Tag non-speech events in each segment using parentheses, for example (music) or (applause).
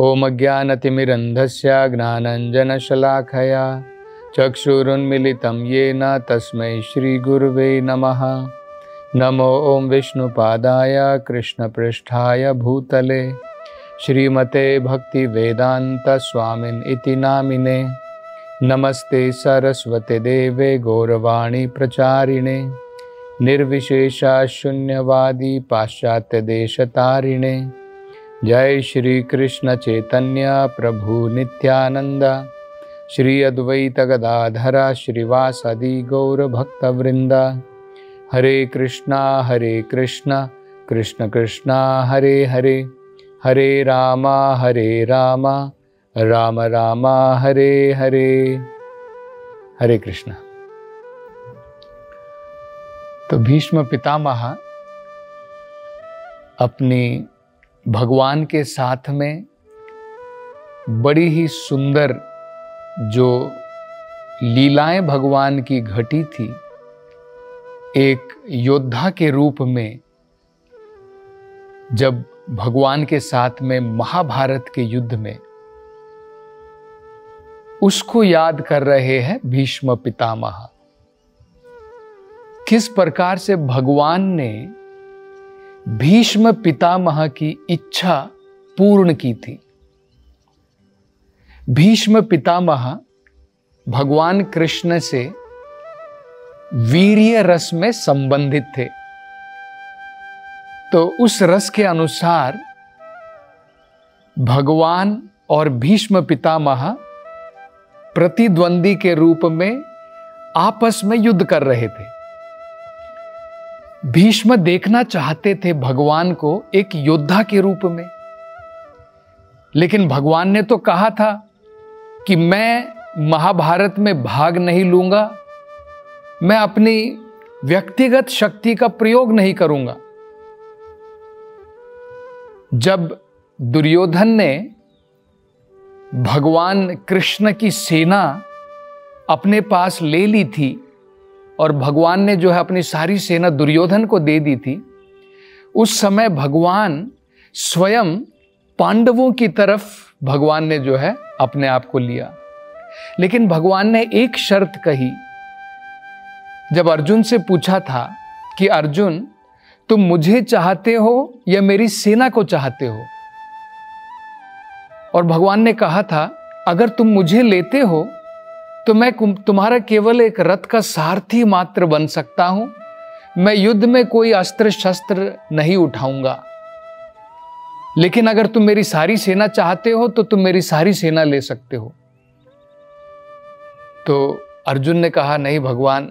ॐ ज्ञानतिमिरन्धस्य ज्ञानञ्जनशलाखया चक्षुरुन्मिलितं येन तस्मै श्रीगुरुवे नमः। नमो ॐ विष्णुपादाय कृष्णपृष्ठाय भूतले। श्रीमते भक्तिवेदान्तस्वामिन् इति नामिने। नमस्ते सरस्वते देवे गौरवाणी प्रचारिणे। निर्विशेषा शून्यवादी पाश्चात्यदेशतारिणे जय श्री कृष्ण चैतन्य प्रभु नित्यानंद श्री अद्वैत गदाधरा श्रीवासदि गौर भक्तवृंद हरे कृष्णा हरे कृष्णा, कृष्ण कृष्णा, हरे हरे। हरे रामा हरे रामा, राम रामा, हरे हरे। हरे कृष्ण। तो भीष्म पितामह अपनी भगवान के साथ में बड़ी ही सुंदर जो लीलाएँ भगवान की घटी थी, एक योद्धा के रूप में, जब भगवान के साथ में महाभारत के युद्ध में, उसको याद कर रहे हैं भीष्म पितामह। किस प्रकार से भगवान ने भीष्म पितामह की इच्छा पूर्ण की थी। भीष्म पितामह भगवान कृष्ण से वीर्य रस में संबंधित थे। तो उस रस के अनुसार भगवान और भीष्म पितामह प्रतिद्वंदी के रूप में आपस में युद्ध कर रहे थे। भीष्म देखना चाहते थे भगवान को एक योद्धा के रूप में। लेकिन भगवान ने तो कहा था कि मैं महाभारत में भाग नहीं लूँगा, मैं अपनी व्यक्तिगत शक्ति का प्रयोग नहीं करूँगा। जब दुर्योधन ने भगवान कृष्ण की सेना अपने पास ले ली थी और भगवान ने जो है अपनी सारी सेना दुर्योधन को दे दी थी, उस समय भगवान स्वयं पांडवों की तरफ़ भगवान ने जो है अपने आप को लिया। लेकिन भगवान ने एक शर्त कही। जब अर्जुन से पूछा था कि, अर्जुन, तुम मुझे चाहते हो या मेरी सेना को चाहते हो? और भगवान ने कहा था, अगर तुम मुझे लेते हो तो मैं तुम्हारा केवल एक रथ का सारथी मात्र बन सकता हूँ। मैं युद्ध में कोई अस्त्र शस्त्र नहीं उठाऊँगा। लेकिन अगर तुम मेरी सारी सेना चाहते हो तो तुम मेरी सारी सेना ले सकते हो। तो अर्जुन ने कहा, नहीं भगवान,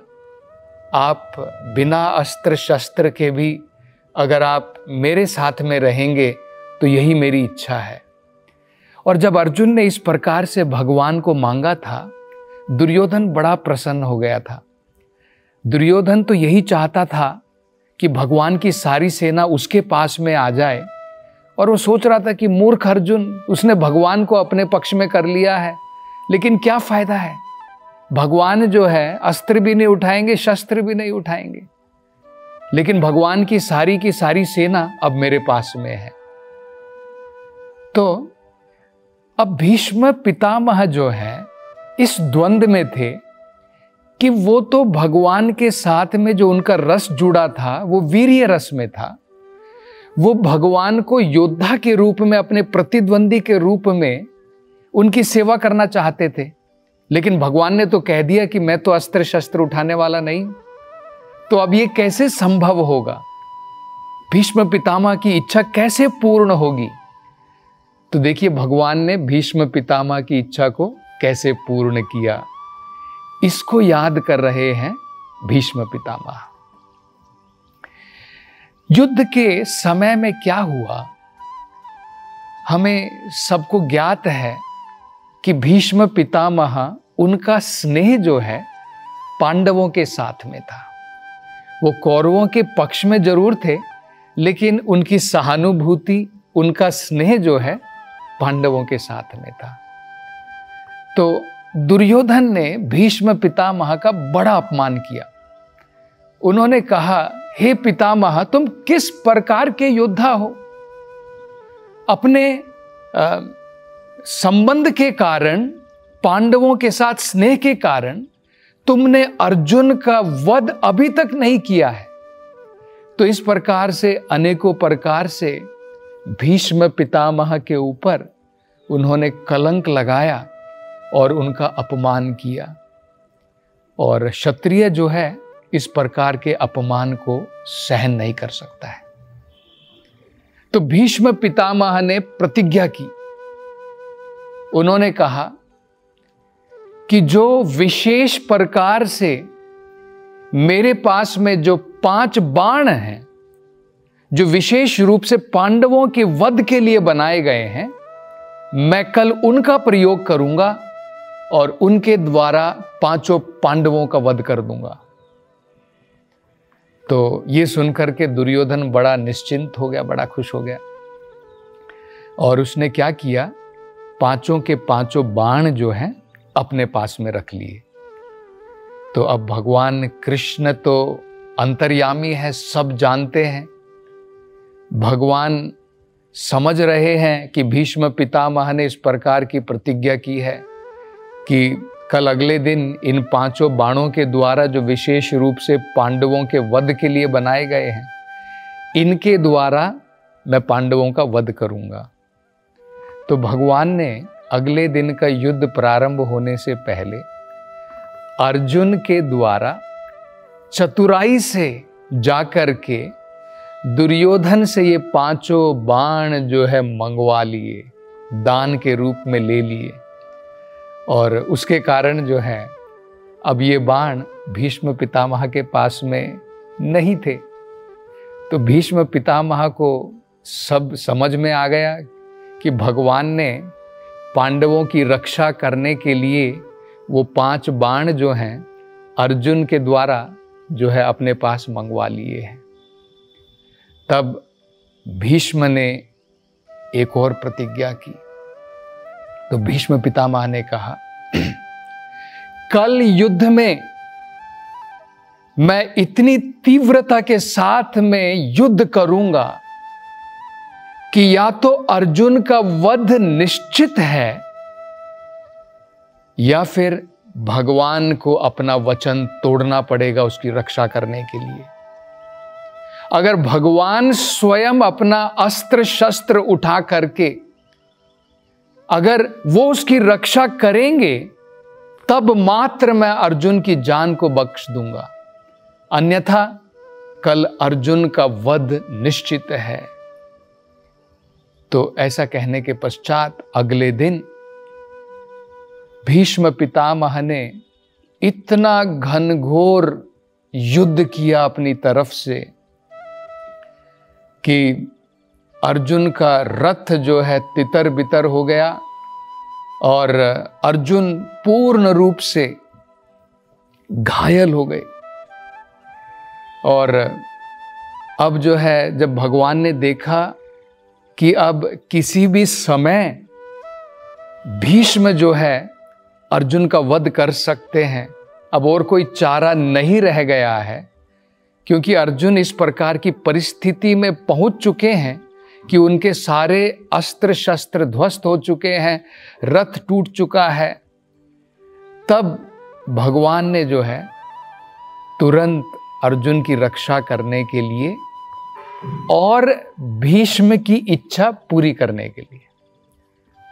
आप बिना अस्त्र शस्त्र के भी अगर आप मेरे साथ में रहेंगे तो यही मेरी इच्छा है। और जब अर्जुन ने इस प्रकार से भगवान को मांगा था दुर्योधन बड़ा प्रसन्न हो गया था। दुर्योधन तो यही चाहता था कि भगवान की सारी सेना उसके पास में आ जाए और वो सोच रहा था कि मूर्ख अर्जुन, उसने भगवान को अपने पक्ष में कर लिया है, लेकिन क्या फ़ायदा है? भगवान जो है, अस्त्र भी नहीं उठाएँगे, शस्त्र भी नहीं उठाएँगे। लेकिन भगवान की सारी की सारी सेना अब मेरे पास में है। तो अब भीष्म पितामह जो है इस द्वंद में थे कि वो तो भगवान के साथ में जो उनका रस जुड़ा था, वो वीर्य रस में था। वो भगवान को योद्धा के रूप में, अपने प्रतिद्वंदी के रूप में उनकी सेवा करना चाहते थे। लेकिन भगवान ने तो कह दिया कि मैं तो अस्त्र शस्त्र उठाने वाला नहीं। तो अब ये कैसे संभव होगा? भीष्म पितामह की इच्छा कैसे पूर्ण होगी? तो देखिए, भगवान ने भीष्म पितामह की इच्छा को कैसे पूर्ण किया, इसको याद कर रहे हैं भीष्म पितामह। युद्ध के समय में क्या हुआ? हमें सबको ज्ञात है कि भीष्म पितामह उनका स्नेह जो है पांडवों के साथ में था। वो कौरवों के पक्ष में ज़रूर थे, लेकिन उनकी सहानुभूति, उनका स्नेह जो है पांडवों के साथ में था। तो दुर्योधन ने भीष्म पितामह का बड़ा अपमान किया। उन्होंने कहा, हे पितामह, तुम किस प्रकार के योद्धा हो? अपने संबंध के कारण, पांडवों के साथ स्नेह के कारण, तुमने अर्जुन का वध अभी तक नहीं किया है। तो इस प्रकार से, अनेकों प्रकार से, भीष्म पितामह के ऊपर उन्होंने कलंक लगाया। और उनका अपमान किया। और क्षत्रिय जो है, इस प्रकार के अपमान को सहन नहीं कर सकता है। तो भीष्म पितामह ने प्रतिज्ञा की। उन्होंने कहा कि जो विशेष प्रकार से मेरे पास में जो पाँच बाण हैं, जो विशेष रूप से पांडवों के वध के लिए बनाए गए हैं, मैं कल उनका प्रयोग करूँगा और उनके द्वारा पाँचों पांडवों का वध कर दूँगा। तो ये सुनकर के दुर्योधन बड़ा निश्चिंत हो गया, बड़ा खुश हो गया। और उसने क्या किया? पाँचों के पाँचों बाण जो हैं, अपने पास में रख लिए। तो अब भगवान कृष्ण तो अंतर्यामी है, सब जानते हैं। भगवान समझ रहे हैं कि भीष्म पितामह ने इस प्रकार की प्रतिज्ञा की है। कि कल अगले दिन इन पाँचों बाणों के द्वारा जो विशेष रूप से पांडवों के वध के लिए बनाए गए हैं, इनके द्वारा मैं पांडवों का वध करूँगा। तो भगवान ने अगले दिन का युद्ध प्रारंभ होने से पहले अर्जुन के द्वारा चतुराई से जाकर के दुर्योधन से ये पाँचों बाण जो है मंगवा लिए, दान के रूप में ले लिए। और उसके कारण जो है, अब ये बाण भीष्म पितामह के पास में नहीं थे। तो भीष्म पितामह को सब समझ में आ गया कि भगवान ने पांडवों की रक्षा करने के लिए वो पाँच बाण जो हैं, अर्जुन के द्वारा जो है अपने पास मंगवा लिए हैं। तब भीष्म ने एक और प्रतिज्ञा की। तो भीष्म पितामह ने कहा, कल युद्ध में मैं इतनी तीव्रता के साथ में युद्ध करूँगा कि या तो अर्जुन का वध निश्चित है, या फिर भगवान को अपना वचन तोड़ना पड़ेगा उसकी रक्षा करने के लिए। अगर भगवान स्वयं अपना अस्त्र शस्त्र उठा करके अगर वो उसकी रक्षा करेंगे, तब मात्र मैं अर्जुन की जान को बख्श दूँगा। अन्यथा कल अर्जुन का वध निश्चित है। तो ऐसा कहने के पश्चात अगले दिन भीष्म पितामह ने इतना घनघोर युद्ध किया अपनी तरफ़ से कि अर्जुन का रथ जो है तितर बितर हो गया और अर्जुन पूर्ण रूप से घायल हो गए। और अब जो है, जब भगवान ने देखा कि अब किसी भी समय भीष्म जो है अर्जुन का वध कर सकते हैं, अब और कोई चारा नहीं रह गया है, क्योंकि अर्जुन इस प्रकार की परिस्थिति में पहुँच चुके हैं कि उनके सारे अस्त्र शस्त्र ध्वस्त हो चुके हैं, रथ टूट चुका है। तब भगवान ने जो है, तुरंत अर्जुन की रक्षा करने के लिए और भीष्म की इच्छा पूरी करने के लिए,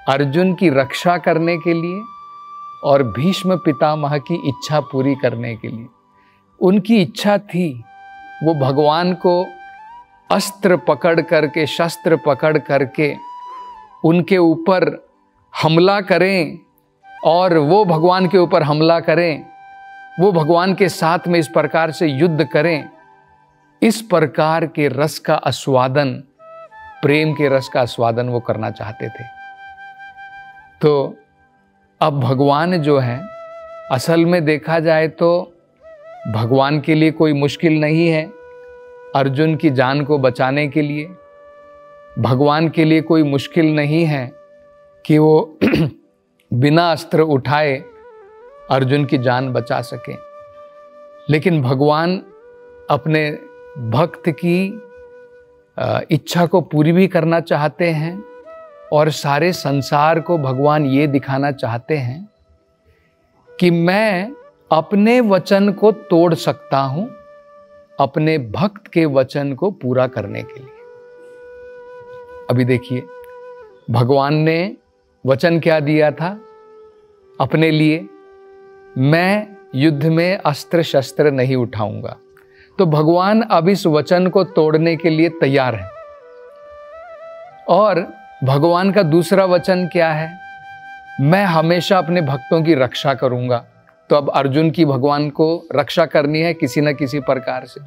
अर्जुन की रक्षा करने के लिए और भीष्म पितामह की इच्छा पूरी करने के लिए। उनकी इच्छा थी, वो भगवान को अस्त्र पकड़ करके, शस्त्र पकड़ करके उनके ऊपर हमला करें और वो भगवान के ऊपर हमला करें, वो भगवान के साथ में इस प्रकार से युद्ध करें, इस प्रकार के रस का आस्वादन, प्रेम के रस का आस्वादन वो करना चाहते थे। तो अब भगवान जो है, असल में देखा जाए तो भगवान के लिए कोई मुश्किल नहीं है। अर्जुन की जान को बचाने के लिए, भगवान के लिए कोई मुश्किल नहीं है कि वो (clears throat) बिना अस्त्र उठाए अर्जुन की जान बचा सके। लेकिन भगवान अपने भक्त की इच्छा को पूरी भी करना चाहते हैं और सारे संसार को भगवान ये दिखाना चाहते हैं कि मैं अपने वचन को तोड़ सकता हूँ अपने भक्त के वचन को पूरा करने के लिए। अभी देखिए, भगवान ने वचन क्या दिया था? अपने लिए, मैं युद्ध में अस्त्र शस्त्र नहीं उठाऊँगा। तो भगवान अब इस वचन को तोड़ने के लिए तैयार है। और भगवान का दूसरा वचन क्या है? मैं हमेशा अपने भक्तों की रक्षा करूँगा। तो अब अर्जुन की भगवान को रक्षा करनी है किसी न किसी प्रकार से।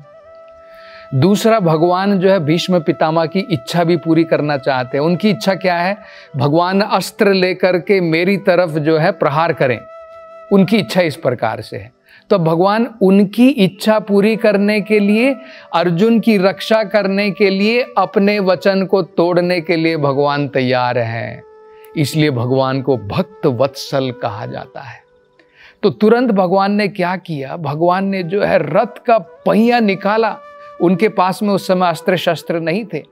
दूसरा, भगवान जो है भीष्म पितामह की इच्छा भी पूरी करना चाहते हैं। उनकी इच्छा क्या है? भगवान अस्त्र लेकर के मेरी तरफ़ जो है प्रहार करें। उनकी इच्छा इस प्रकार से है। तो भगवान उनकी इच्छा पूरी करने के लिए, अर्जुन की रक्षा करने के लिए, अपने वचन को तोड़ने के लिए भगवान तैयार हैं। इसलिए भगवान को भक्त वत्सल कहा जाता है। तो तुरंत भगवान ने क्या किया? भगवान ने जो है रथ का पहिया निकाला। उनके पास में उस समय अस्त्र शस्त्र नहीं थे।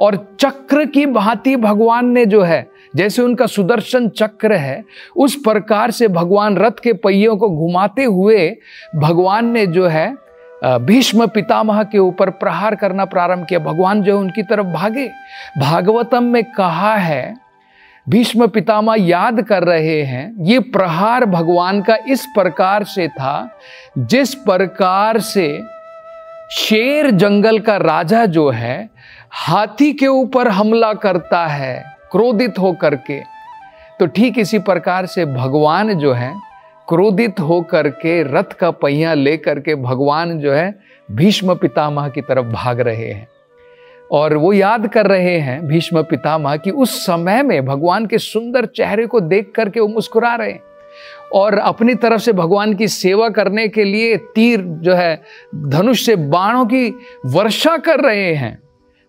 और चक्र की भांति भगवान ने जो है, जैसे उनका सुदर्शन चक्र है, उस प्रकार से भगवान रथ के पहियों को घुमाते हुए भगवान ने जो है भीष्म पितामह के ऊपर प्रहार करना प्रारंभ किया। भगवान जो है उनकी तरफ़ भागे। भागवतम में कहा है भीष्म पितामह याद कर रहे हैं, ये प्रहार भगवान का इस प्रकार से था, जिस प्रकार से शेर जंगल का राजा जो है, हाथी के ऊपर हमला करता है, क्रोधित होकर के। तो ठीक इसी प्रकार से भगवान जो है, क्रोधित होकर के रथ का पहिया लेकर के भगवान जो है, भीष्म पितामह की तरफ़ भाग रहे हैं। और वो याद कर रहे हैं भीष्म पितामह कि उस समय में भगवान के सुंदर चेहरे को देख करके वो मुस्कुरा रहे हैं। और अपनी तरफ़ से भगवान की सेवा करने के लिए तीर जो है धनुष से बाणों की वर्षा कर रहे हैं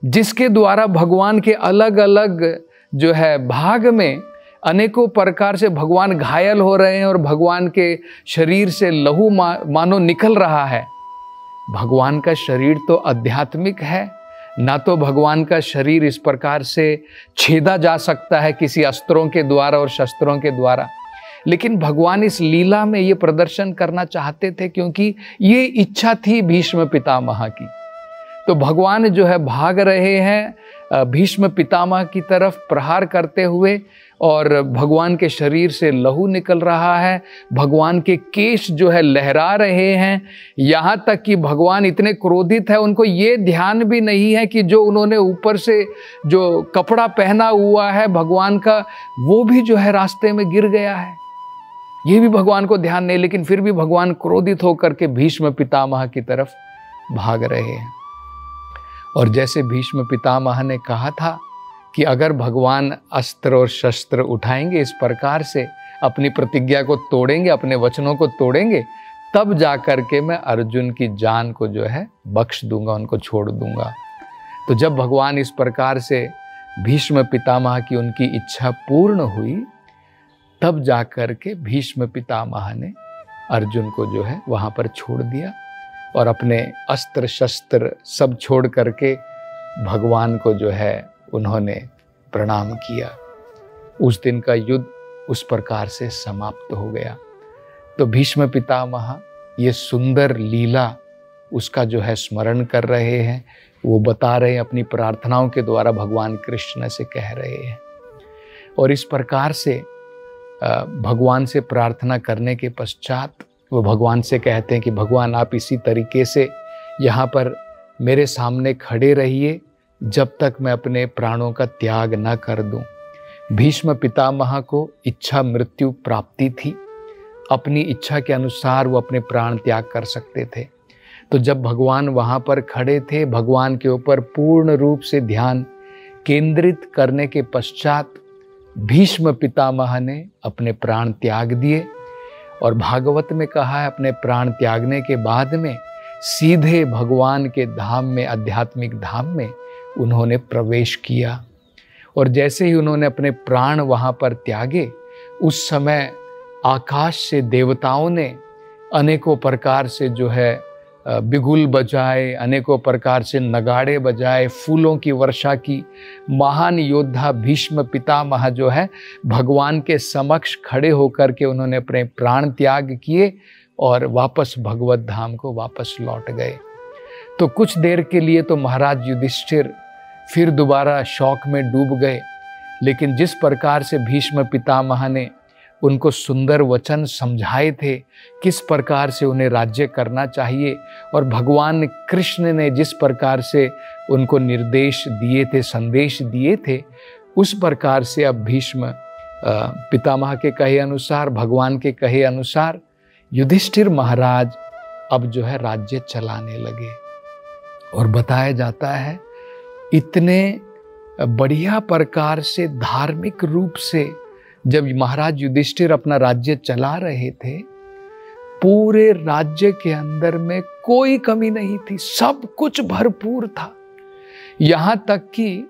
जिसके द्वारा भगवान के अलग अलग जो है भाग में अनेकों प्रकार से भगवान घायल हो रहे हैं और भगवान के शरीर से लहू मा, मानो निकल रहा है। भगवान का शरीर तो आध्यात्मिक है। ना तो भगवान का शरीर इस प्रकार से छेदा जा सकता है किसी अस्त्रों के द्वारा और शस्त्रों के द्वारा। लेकिन भगवान इस लीला में ये प्रदर्शन करना चाहते थे क्योंकि ये इच्छा थी भीष्म पितामह की। तो भगवान जो है भाग रहे हैं भीष्म पितामह की तरफ़ प्रहार करते हुए और भगवान के शरीर से लहू निकल रहा है। भगवान के केश जो है लहरा रहे हैं। यहाँ तक कि भगवान इतने क्रोधित है, उनको ये ध्यान भी नहीं है कि जो उन्होंने ऊपर से जो कपड़ा पहना हुआ है भगवान का, वो भी जो है रास्ते में गिर गया है। ये भी भगवान को ध्यान नहीं, लेकिन फिर भी भगवान क्रोधित होकर के भीष्म पितामह की तरफ़ भाग रहे हैं। और जैसे भीष्म पितामह ने कहा था कि अगर भगवान अस्त्र और शस्त्र उठाएँगे इस प्रकार से, अपनी प्रतिज्ञा को तोड़ेंगे, अपने वचनों को तोड़ेंगे, तब जा कर के मैं अर्जुन की जान को जो है बख्श दूँगा, उनको छोड़ दूँगा। तो जब भगवान इस प्रकार से भीष्म पितामह की उनकी इच्छा पूर्ण हुई, तब जा कर के भीष्म पितामह ने अर्जुन को जो है वहाँ पर छोड़ दिया और अपने अस्त्र शस्त्र सब छोड़ करके भगवान को जो है उन्होंने प्रणाम किया। उस दिन का युद्ध उस प्रकार से समाप्त हो गया। तो भीष्म पितामह, ये सुंदर लीला उसका जो है स्मरण कर रहे हैं, वो बता रहे हैं, अपनी प्रार्थनाओं के द्वारा भगवान कृष्ण से कह रहे हैं। और इस प्रकार से भगवान से प्रार्थना करने के पश्चात वो भगवान से कहते हैं कि, भगवान, आप इसी तरीके से यहाँ पर मेरे सामने खड़े रहिए जब तक मैं अपने प्राणों का त्याग न कर दूँ। भीष्म पितामह को इच्छा मृत्यु प्राप्ति थी अपनी इच्छा के अनुसार वो अपने प्राण त्याग कर सकते थे तो जब भगवान वहाँ पर खड़े थे, भगवान के ऊपर पूर्ण रूप से ध्यान केंद्रित करने के पश्चात भीष्म पितामह ने अपने प्राण त्याग दिए और भागवत में कहा है, अपने प्राण त्यागने के बाद में सीधे भगवान के धाम में, आध्यात्मिक धाम में उन्होंने प्रवेश किया। और जैसे ही उन्होंने अपने प्राण वहाँ पर त्यागे, उस समय आकाश से देवताओं ने अनेकों प्रकार से जो है बिगुल बजाए, अनेकों प्रकार से नगाड़े बजाए, फूलों की वर्षा की। महान योद्धा भीष्म पितामह जो है, भगवान के समक्ष खड़े होकर के उन्होंने अपने प्राण त्याग किए और वापस भगवत धाम को वापस लौट गए। तो कुछ देर के लिए तो महाराज युधिष्ठिर फिर दोबारा शौक में डूब गए। लेकिन जिस प्रकार से भीष्म पितामह ने उनको सुंदर वचन समझाए थे, किस प्रकार से उन्हें राज्य करना चाहिए और भगवान कृष्ण ने जिस प्रकार से उनको निर्देश दिए थे, संदेश दिए थे, उस प्रकार से अब भीष्म पितामह के कहे अनुसार, भगवान के कहे अनुसार, युधिष्ठिर महाराज अब जो है राज्य चलाने लगे। और बताया जाता है इतने बढ़िया प्रकार से, धार्मिक रूप से जब महाराज युधिष्ठिर अपना राज्य चला रहे थे, पूरे राज्य के अंदर में कोई कमी नहीं थी। सब कुछ भरपूर था। यहाँ तक कि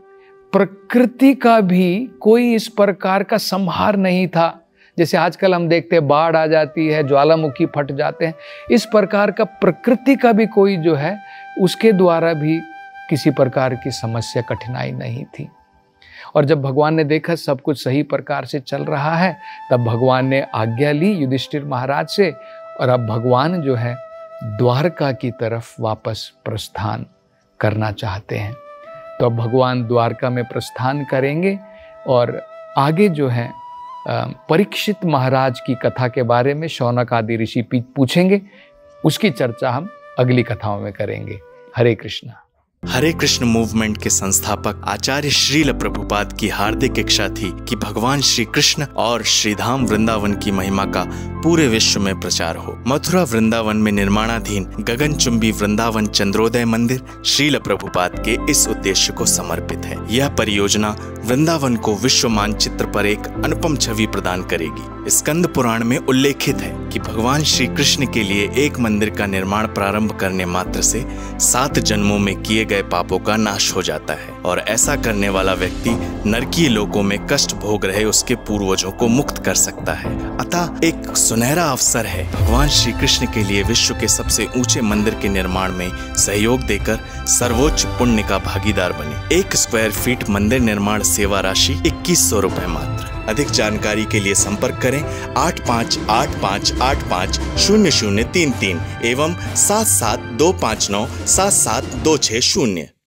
प्रकृति का भी कोई इस प्रकार का संहार नहीं था। जैसे आजकल हम देखते हैं, बाढ़ आ जाती है, ज्वालामुखी फट जाते हैं। इस प्रकार का प्रकृति का भी कोई जो है, उसके द्वारा भी किसी प्रकार की समस्या, कठिनाई नहीं थी। और जब भगवान ने देखा सब कुछ सही प्रकार से चल रहा है, तब भगवान ने आज्ञा ली युधिष्ठिर महाराज से और अब भगवान जो है, द्वारका की तरफ़ वापस प्रस्थान करना चाहते हैं। तो अब भगवान द्वारका में प्रस्थान करेंगे और आगे जो है परीक्षित महाराज की कथा के बारे में शौनक आदि ऋषि पूछेंगे, उसकी चर्चा हम अगली कथाओं में करेंगे। हरे कृष्णा। हरे कृष्ण मूवमेंट के संस्थापक आचार्य श्रील प्रभुपाद की हार्दिक इच्छा थी कि भगवान श्री कृष्ण और श्रीधाम वृंदावन की महिमा का पूरे विश्व में प्रचार हो। मथुरा वृंदावन में निर्माणाधीन गगन चुंबी वृंदावन चंद्रोदय मंदिर श्रील प्रभुपाद के इस उद्देश्य को समर्पित है। यह परियोजना वृंदावन को विश्व मानचित्र पर एक अनुपम छवि प्रदान करेगी। स्कंद पुराण में उल्लेखित है कि भगवान श्री कृष्ण के लिए एक मंदिर का निर्माण प्रारंभ करने मात्र से सात जन्मों में किए गए पापों का नाश हो जाता है। और ऐसा करने वाला व्यक्ति नरकीय लोकों में कष्ट भोग रहे उसके पूर्वजों को मुक्त कर सकता है। अतः एक सुनहरा अवसर है। भगवान श्री कृष्ण के लिए विश्व के सबसे ऊँचे मंदिर के निर्माण में सहयोग देकर सर्वोच्च पुण्य का भागीदार बने। एक स्क्वायर फीट मंदिर निर्माण सेवा राशि इक्कीस सौ रूपए मात्र। अधिक जानकारी के लिए संपर्क करें आठ पाँच आठ पाँच आठ पाँच शून्य शून्य तीन तीन एवं सात सात दो पाँच नौ सात सात दो छः शून्य।